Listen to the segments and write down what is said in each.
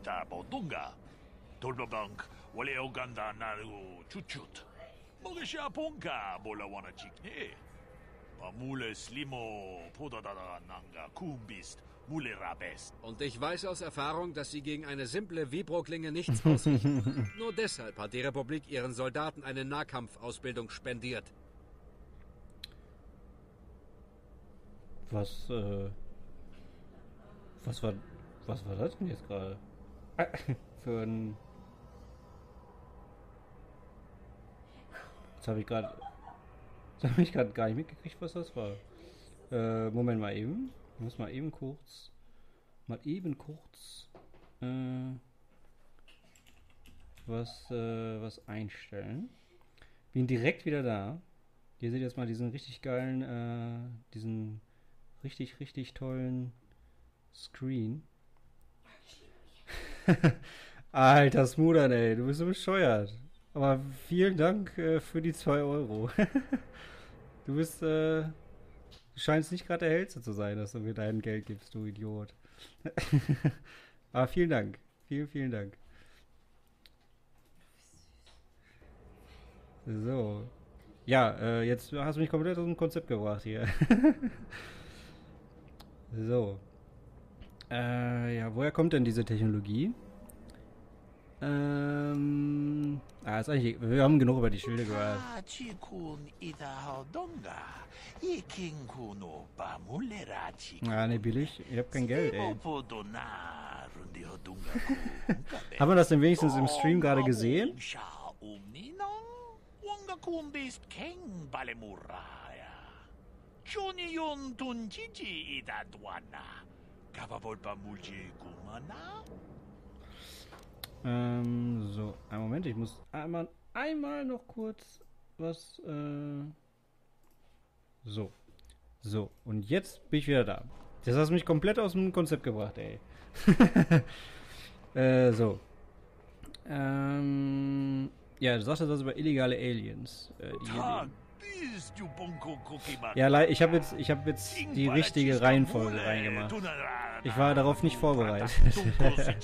ita bodunga. Tolbabank wale oganda naru chuchut. Mogesha ponka bola wana chikne. Pamule slimo podadada nanga kumbist mule rabest. Und ich weiß aus Erfahrung, dass Sie gegen eine simple Vibroklinge nichts ausrichten. Nur deshalb hat die Republik ihren Soldaten eine Nahkampfausbildung spendiert. Was, äh. Was war. Was war das denn jetzt gerade? Für ein. Jetzt habe ich gerade. Jetzt habe ich gerade gar nicht mitgekriegt, was das war. Äh, Moment mal eben. Ich muss mal eben kurz. Mal eben kurz. Äh, was, äh, was einstellen. Bin direkt wieder da. Ihr seht jetzt mal diesen richtig geilen, äh, diesen richtig, richtig tollen Screen. Alter Smudern, ey, du bist so bescheuert. Aber vielen Dank äh, für die 2 Euro. du bist, äh, du scheinst nicht gerade der Hellste zu sein, dass du mir dein Geld gibst, du Idiot. Aber vielen Dank. Vielen, vielen Dank. So. Ja, äh, jetzt hast du mich komplett aus dem Konzept gebracht hier. so. Äh, ja, woher kommt denn diese Technologie? Ähm. Ah, ist eigentlich. Wir haben genug über die Schilde gehört. Ah, ne, billig. Ich hab kein Geld, ey. Haben wir das denn wenigstens im Stream gerade gesehen? Ähm, so. Einen Moment, ich muss einmal, einmal noch kurz was, äh. So. So. Und jetzt bin ich wieder da. Das hast mich komplett aus dem Konzept gebracht, ey. äh, so. Ähm. Ja, du sagst das über illegale Aliens. Äh, Ja, ich habe jetzt, ich habe jetzt die richtige Reihenfolge reingemacht. Ich war darauf nicht vorbereitet.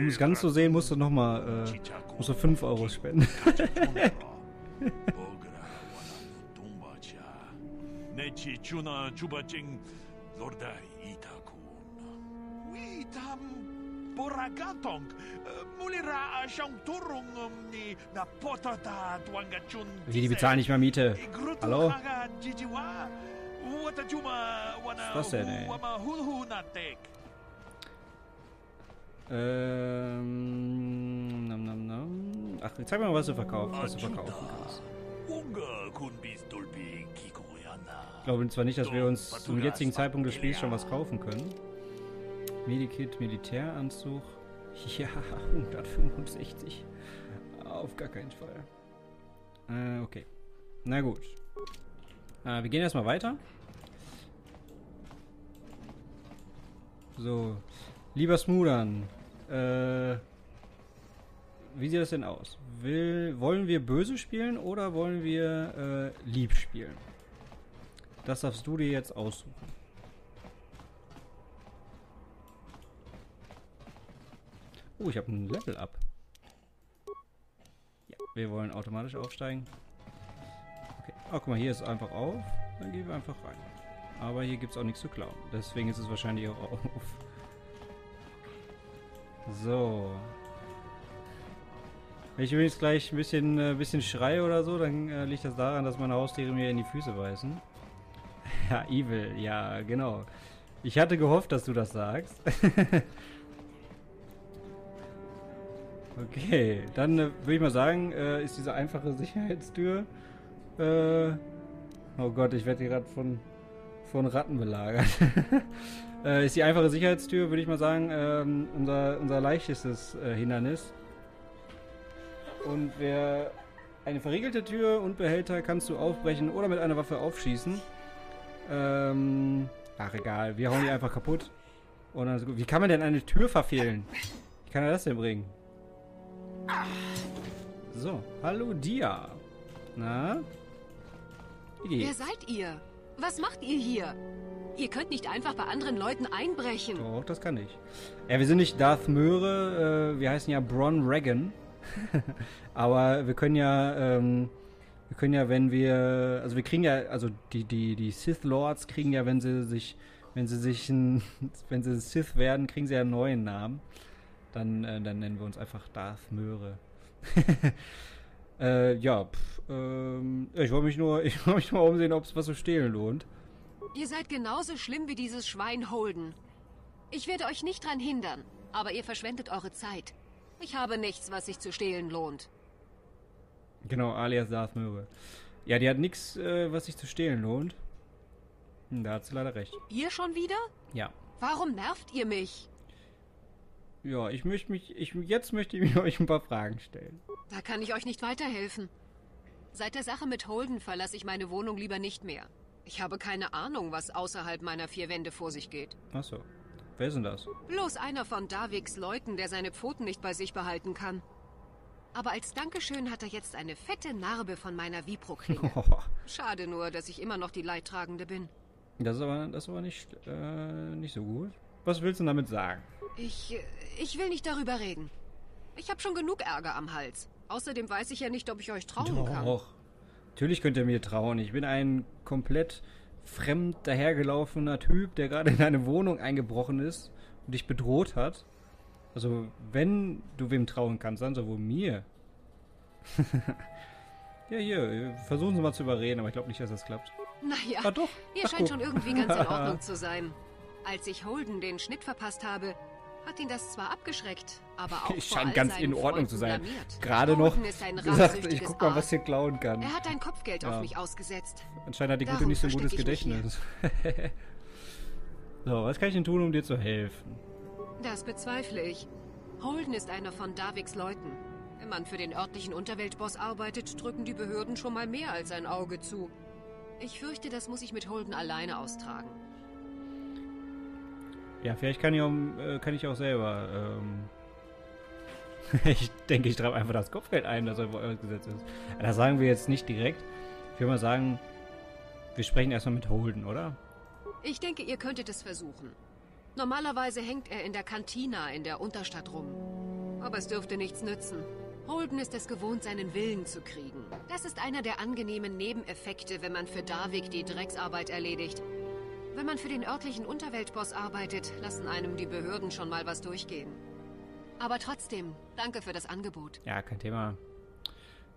Um es ganz zu sehen, musst du nochmal, äh, musst du 5 Euro spenden. Nechi Chuna Chubaching Lorda Itakun Witam Boragatong Mulira Ashang Turung Ni Na Potata Twangachun Wie, die bezahlen nicht mehr Miete. Hallo? Was ist das denn, ey? ey? Ähm, nam, nam, nam. Ach, zeig mir mal, was du verkaufst, was du verkaufen kannst. Ich glaube zwar nicht, dass wir uns zum jetzigen Zeitpunkt des Spiels schon was kaufen können. Medikit, Militäranzug. Ja, 165. Auf gar keinen Fall. Äh, okay. Na gut. Äh, wir gehen erstmal weiter. So. Lieber Smudern, äh, wie sieht das denn aus? Will, wollen wir böse spielen oder wollen wir äh, lieb spielen? Das darfst du dir jetzt aussuchen. Oh, ich habe ein Level up. Ja, wir wollen automatisch aufsteigen. Okay. Oh, guck mal, hier ist einfach auf. Dann gehen wir einfach rein. Aber hier gibt es auch nichts zu klauen. Deswegen ist es wahrscheinlich auch auf. So. Wenn ich übrigens gleich ein bisschen, äh, bisschen schreie oder so, dann äh, liegt das daran, dass meine Haustiere mir in die Füße beißen. Ja, Evil, ja, genau. Ich hatte gehofft, dass du das sagst. okay, dann äh, würde ich mal sagen, äh, ist diese einfache Sicherheitstür. Äh, oh Gott, ich werde hier gerade von, von Ratten belagert. äh, ist die einfache Sicherheitstür, würde ich mal sagen, ähm, unser, unser leichtestes äh, Hindernis. Und wer eine verriegelte Tür und Behälter kannst du aufbrechen oder mit einer Waffe aufschießen. Ähm, ach egal, wir hauen die einfach kaputt. Und dann. Wie kann man denn eine Tür verfehlen? Ich kann er das denn bringen? So, hallo Dia. Na? Wie Wer geht's? seid ihr? Was macht ihr hier? Ihr könnt nicht einfach bei anderen Leuten einbrechen. Doch, das kann ich. Ja, wir sind nicht Darth Möhre, äh, wir heißen ja Bron Regan. Aber wir können ja, ähm, wir können ja, wenn wir, also wir kriegen ja, also die, die, die Sith Lords kriegen ja, wenn sie sich, wenn sie sich, ein, wenn sie Sith werden, kriegen sie ja einen neuen Namen. Dann, äh, dann nennen wir uns einfach Darth Möhre. äh, ja, pf, ähm, ich wollte mich nur, ich wollte mich nur umsehen, ob es was zu stehlen lohnt. Ihr seid genauso schlimm wie dieses Schwein Holden. Ich werde euch nicht dran hindern, aber ihr verschwendet eure Zeit. Ich habe nichts, was sich zu stehlen lohnt. Genau, alias Darth Möhre. Ja, die hat nichts, äh, was sich zu stehlen lohnt. Hm, Da hat sie leider recht. Ihr schon wieder? Ja. Warum nervt ihr mich? Ja, ich möchte mich, ich, jetzt möchte ich mir euch ein paar Fragen stellen. Da kann ich euch nicht weiterhelfen. Seit der Sache mit Holden verlasse ich meine Wohnung lieber nicht mehr. Ich habe keine Ahnung, was außerhalb meiner vier Wände vor sich geht. Achso. Wer ist denn das? Bloß einer von Daviks Leuten, der seine Pfoten nicht bei sich behalten kann. Aber als Dankeschön hat er jetzt eine fette Narbe von meiner Vipro-Klinge. Schade nur, dass ich immer noch die Leidtragende bin. Das ist aber, das ist aber nicht, äh, nicht so gut. Was willst du damit sagen? Ich, äh, ich will nicht darüber reden. Ich habe schon genug Ärger am Hals. Außerdem weiß ich ja nicht, ob ich euch trauen kann. Doch. Natürlich könnt ihr mir trauen. Ich bin ein komplett fremd dahergelaufener Typ, der gerade in deine Wohnung eingebrochen ist und dich bedroht hat. Also, wenn du wem trauen kannst, dann so wohl mir. ja, hier, versuchen Sie mal zu überreden, aber ich glaube nicht, dass das klappt. Naja, Ah, doch. ihr Ach, scheint guck. schon irgendwie ganz in Ordnung zu sein. Als ich Holden den Schnitt verpasst habe, hat ihn das zwar abgeschreckt, aber auch Ich all ganz in Ordnung Freunden zu sein. blamiert. Gerade noch Holden ist ein gesagt, ich guck mal, was hier klauen kann. Er hat ein Kopfgeld Ja. auf mich ausgesetzt. Anscheinend hat die Gute Darum nicht so ein gutes Gedächtnis. so, was kann ich denn tun, um dir zu helfen? Das bezweifle ich. Holden ist einer von Daviks Leuten. Wenn man für den örtlichen Unterweltboss arbeitet, drücken die Behörden schon mal mehr als ein Auge zu. Ich fürchte, das muss ich mit Holden alleine austragen. Ja, vielleicht kann ich auch, äh, kann ich auch selber. Ähm ich denke, ich treibe einfach das Kopfgeld ein, das auf euer Gesetz ist. Das sagen wir jetzt nicht direkt. Ich würde mal sagen, wir sprechen erstmal mit Holden, oder? Ich denke, ihr könntet es versuchen. Normalerweise hängt er in der Kantina in der Unterstadt rum. Aber es dürfte nichts nützen. Holden ist es gewohnt, seinen Willen zu kriegen. Das ist einer der angenehmen Nebeneffekte, wenn man für Davik die Drecksarbeit erledigt. Wenn man für den örtlichen Unterweltboss arbeitet, lassen einem die Behörden schon mal was durchgehen. Aber trotzdem, danke für das Angebot. Ja, kein Thema.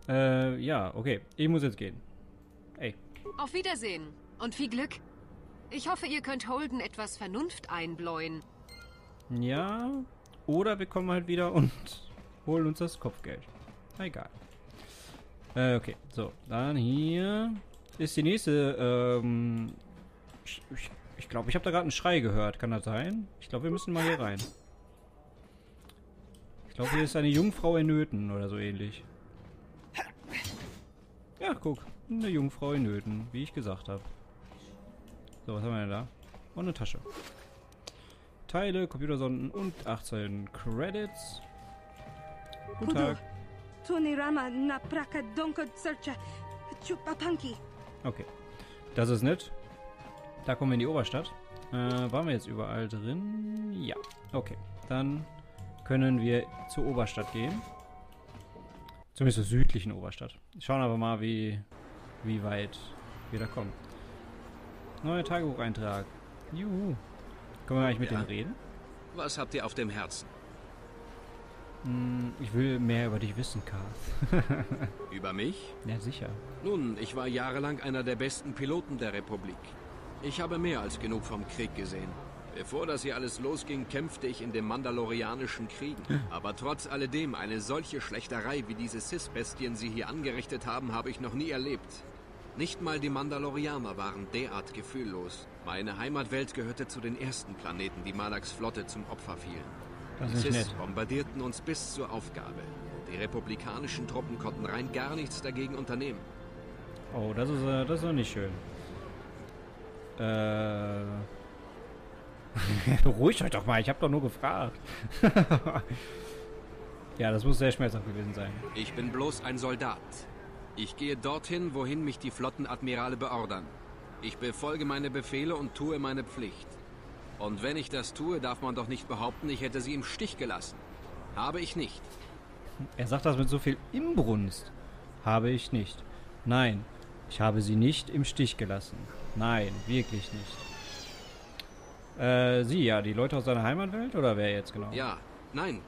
Äh, ja, okay. Ich muss jetzt gehen. Ey, Auf Wiedersehen und viel Glück. Ich hoffe, ihr könnt Holden etwas Vernunft einbläuen. ja. Oder wir kommen halt wieder und holen uns das Kopfgeld. Na, egal. Äh, okay. So, dann hier ist die nächste, ähm. Ich glaube, ich, ich, glaub, ich habe da gerade einen Schrei gehört. Kann das sein? Ich glaube, wir müssen mal hier rein. Ich glaube, hier ist eine Jungfrau in Nöten oder so ähnlich. Ja, guck. Eine Jungfrau in Nöten, wie ich gesagt habe. So, was haben wir denn da? Und eine Tasche. Teile, Computersonden und 18 Credits. Guten. Tag. Tunirama na praka donko searcha chupapanki. Okay. Das ist nett. Da kommen wir in die Oberstadt. Äh, waren wir jetzt überall drin? Ja. Okay. Dann können wir zur Oberstadt gehen. Zumindest zur südlichen Oberstadt. Schauen aber mal, wie, wie weit wir da kommen. Neuer Tagebucheintrag. Juhu. Können wir eigentlich mit Ja. denen reden? Was habt ihr auf dem Herzen? Hm, ich will mehr über dich wissen, Karl. Über mich? Ja, sicher. Nun, ich war jahrelang einer der besten Piloten der Republik. Ich habe mehr als genug vom Krieg gesehen. Bevor das hier alles losging, kämpfte ich in den Mandalorianischen Kriegen. Aber trotz alledem, eine solche Schlechterei, wie diese Cis-Bestien sie hier angerichtet haben, habe ich noch nie erlebt. Nicht mal die Mandalorianer waren derart gefühllos. Meine Heimatwelt gehörte zu den ersten Planeten, die Malaks Flotte zum Opfer fielen. Das ist nett. bombardierten uns bis zur Aufgabe. Die republikanischen Truppen konnten rein gar nichts dagegen unternehmen. Oh, das ist, äh, das ist doch nicht schön. Äh. Beruhigt euch doch mal, ich habe doch nur gefragt. Ja, das muss sehr schmerzhaft gewesen sein. Ich bin bloß ein Soldat. Ich gehe dorthin, wohin mich die Flottenadmirale beordern. Ich befolge meine Befehle und tue meine Pflicht. Und wenn ich das tue, darf man doch nicht behaupten, ich hätte sie im Stich gelassen. Habe ich nicht. Er sagt das mit so viel Imbrunst. Habe ich nicht. Nein, ich habe sie nicht im Stich gelassen. Nein, wirklich nicht. Äh, sie, ja, die Leute aus seiner Heimatwelt oder wer jetzt genau? Ja, nein.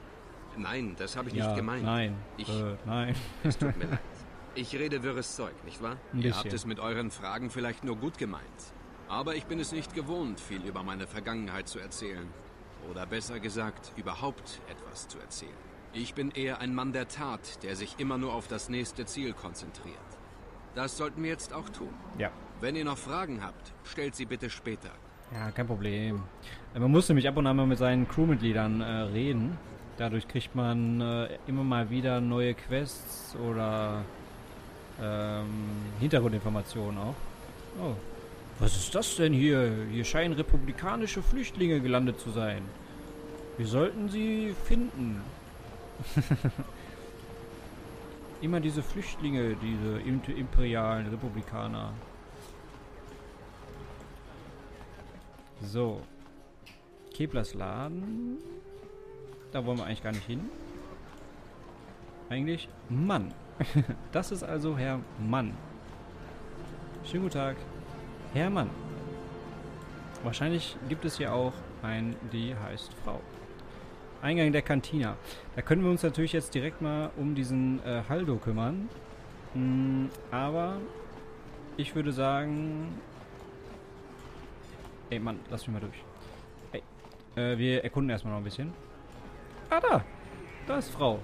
Nein, das habe ich ja, nicht gemeint. Nein, Ich, äh, nein. es tut mir leid. Ich rede wirres Zeug, nicht wahr? Ein Ihr habt es mit euren Fragen vielleicht nur gut gemeint. Aber ich bin es nicht gewohnt, viel über meine Vergangenheit zu erzählen. Oder besser gesagt, überhaupt etwas zu erzählen. Ich bin eher ein Mann der Tat, der sich immer nur auf das nächste Ziel konzentriert. Das sollten wir jetzt auch tun. ja. Wenn ihr noch Fragen habt, stellt sie bitte später. Ja, kein Problem. Äh, Man muss nämlich ab und an mal mit seinen Crewmitgliedern äh, reden. Dadurch kriegt man äh, immer mal wieder neue Quests oder ähm, Hintergrundinformationen auch. Oh. Was ist das denn hier? Hier scheinen republikanische Flüchtlinge gelandet zu sein. Wir sollten sie finden. Immer diese Flüchtlinge, diese imp- imperialen Republikaner. So. Keblers Laden. Da wollen wir eigentlich gar nicht hin. Eigentlich Mann. Das ist also Herr Mann. Schönen guten Tag. Herr Mann. Wahrscheinlich gibt es hier auch ein, die heißt Frau. Eingang der Kantina. Da können wir uns natürlich jetzt direkt mal um diesen äh, Haldo kümmern. Mm, aber ich würde sagen, Ey, Mann, lass mich mal durch. Ey, äh, wir erkunden erstmal noch ein bisschen. Ah, da. Da ist Frau.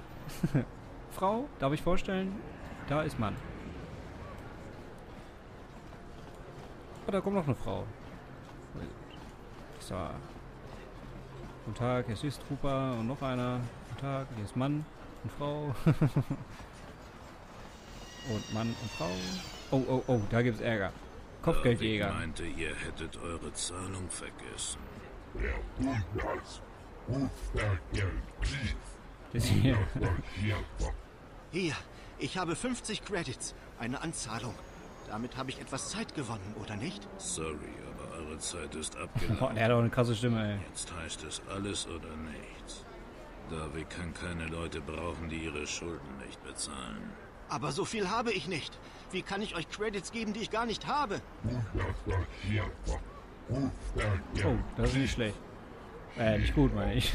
Frau, darf ich vorstellen? Da ist Mann. Ah, da kommt noch eine Frau. So. Guten Tag, es ist Trooper und noch einer. Guten Tag, hier ist Mann und Frau. und Mann und Frau. Oh, oh, oh, da gibt's Ärger. Kopfgeldjäger. Ich meinte, ihr hättet eure Zahlung vergessen. Das hier. Hier, ich habe 50 Credits, eine Anzahlung. Damit habe ich etwas Zeit gewonnen, oder nicht? Sorry, aber eure Zeit ist abgelaufen. der hat auch eine krasse Stimme, ey. Jetzt heißt es alles oder nichts. David kann keine Leute brauchen, die ihre Schulden nicht bezahlen. Aber so viel habe ich nicht. Wie kann ich euch Credits geben, die ich gar nicht habe? Oh, das ist nicht schlecht. Äh, nicht gut, meine ich.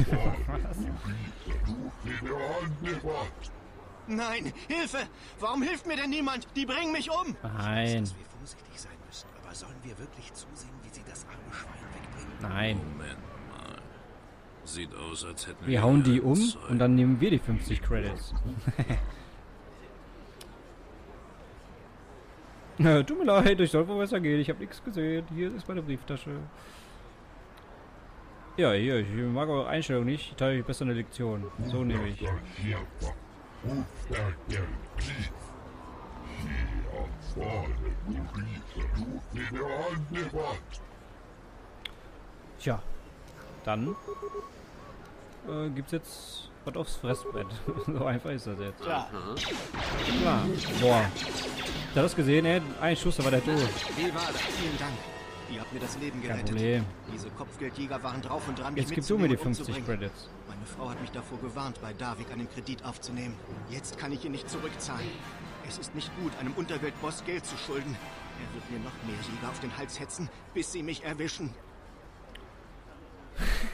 Nein, Hilfe! Warum hilft mir denn niemand? Die bringen mich um! Nein, Dass wir vorsichtig sein müssen, aber sollen wir wirklich zusehen, wie sie das arme Schwein wegbringen? nein. Moment mal. Sieht aus, als hätten Wir hauen die um Zeugen. und dann nehmen wir die 50 Credits. Tut mir leid, ich soll wohl besser gehen. Ich habe nichts gesehen. Hier ist meine Brieftasche. Ja, hier, ich mag eure Einstellung nicht. Ich teile euch besser eine Lektion. So nehme ich. Tja, dann äh, gibt's jetzt was aufs Fressbrett. so einfach ist das jetzt. Ja, Klar. Boah. Ihr das gesehen, ey? Ein Schuss, da war der tot. wie war das? Vielen Dank. Ihr habt mir das Leben Kein gerettet. Problem. Diese Kopfgeldjäger waren drauf und dran, mich Jetzt gib du mir die mitzunehmen und 50 umzubringen. Credits. Meine Frau hat mich davor gewarnt, bei Davik einen Kredit aufzunehmen. Jetzt kann ich ihn nicht zurückzahlen. Es ist nicht gut, einem Unterweltboss Geld zu schulden. Er wird mir noch mehr Jäger auf den Hals hetzen, bis sie mich erwischen.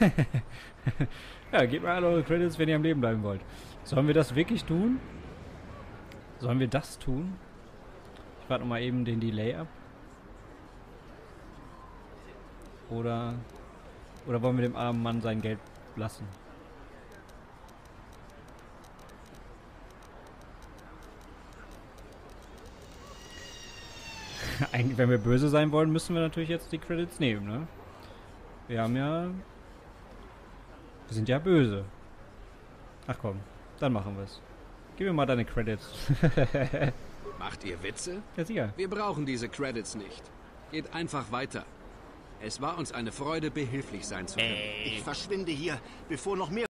Ja, gebt mir alle eure Credits, wenn ihr am Leben bleiben wollt. Sollen wir das wirklich tun? Sollen wir das tun? Ich warte mal eben den Delay ab. Oder, oder wollen wir dem armen Mann sein Geld lassen? Eigentlich, wenn wir böse sein wollen, müssen wir natürlich jetzt die Credits nehmen, ne? Wir haben ja wir sind ja böse. Ach komm, dann machen wir es. Gib mir mal deine Credits. Macht ihr Witze? ja, sicher. Wir brauchen diese Credits nicht. Geht einfach weiter. Es war uns eine Freude, behilflich sein zu können. Ich verschwinde hier, bevor noch mehr